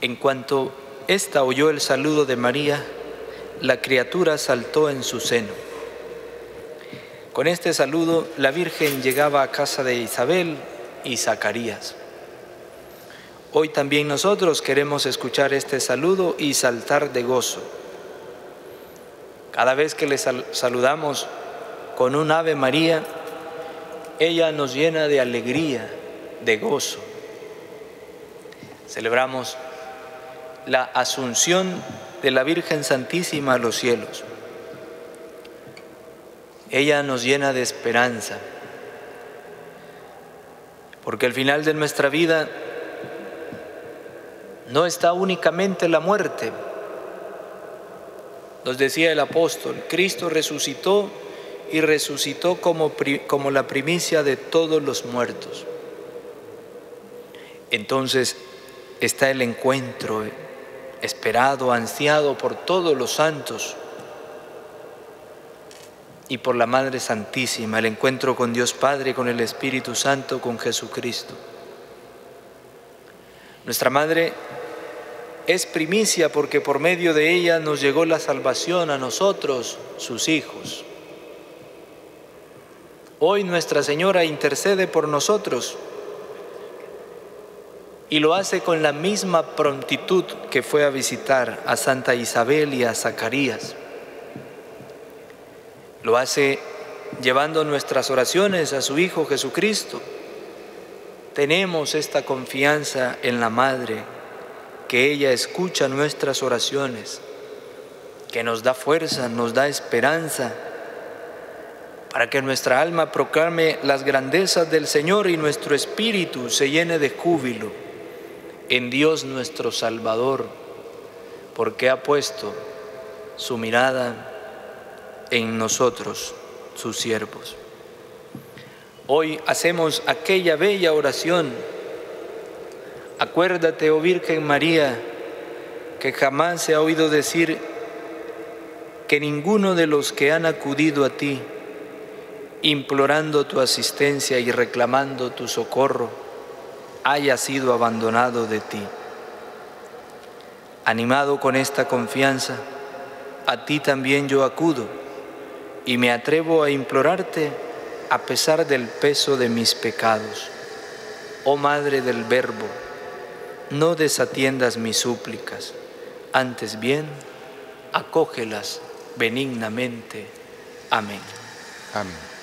En cuanto ésta oyó el saludo de María, la criatura saltó en su seno. Con este saludo, la Virgen llegaba a casa de Isabel y Zacarías. Hoy también nosotros queremos escuchar este saludo y saltar de gozo. Cada vez que le saludamos con un Ave María, ella nos llena de alegría, de gozo. Celebramos la asunción de la Virgen Santísima a los cielos. Ella nos llena de esperanza, porque al final de nuestra vida no está únicamente la muerte. Nos decía el apóstol, Cristo resucitó y resucitó como, como la primicia de todos los muertos. Entonces está el encuentro esperado, ansiado por todos los santos y por la Madre Santísima, el encuentro con Dios Padre, con el Espíritu Santo, con Jesucristo. Nuestra Madre es primicia porque por medio de ella nos llegó la salvación a nosotros, sus hijos. Hoy Nuestra Señora intercede por nosotros y lo hace con la misma prontitud que fue a visitar a Santa Isabel y a Zacarías. Lo hace llevando nuestras oraciones a su Hijo Jesucristo. Tenemos esta confianza en la Madre que ella escucha nuestras oraciones, que nos da fuerza, nos da esperanza, para que nuestra alma proclame las grandezas del Señor y nuestro espíritu se llene de júbilo en Dios nuestro Salvador, porque ha puesto su mirada en nosotros, sus siervos. Hoy hacemos aquella bella oración Acuérdate, oh Virgen María, que jamás se ha oído decir que ninguno de los que han acudido a ti, implorando tu asistencia y reclamando tu socorro, haya sido abandonado de ti. Animado con esta confianza, a ti también yo acudo y me atrevo a implorarte a pesar del peso de mis pecados. Oh Madre del Verbo, no desatiendas mis súplicas, antes bien, acógelas benignamente. Amén. Amén.